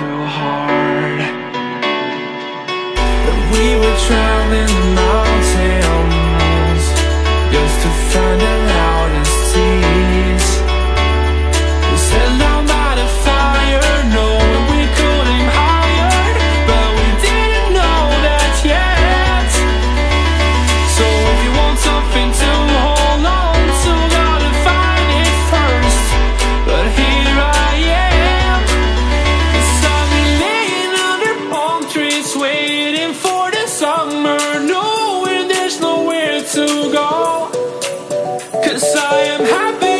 so hard. But we were drowning in night Cause I am happy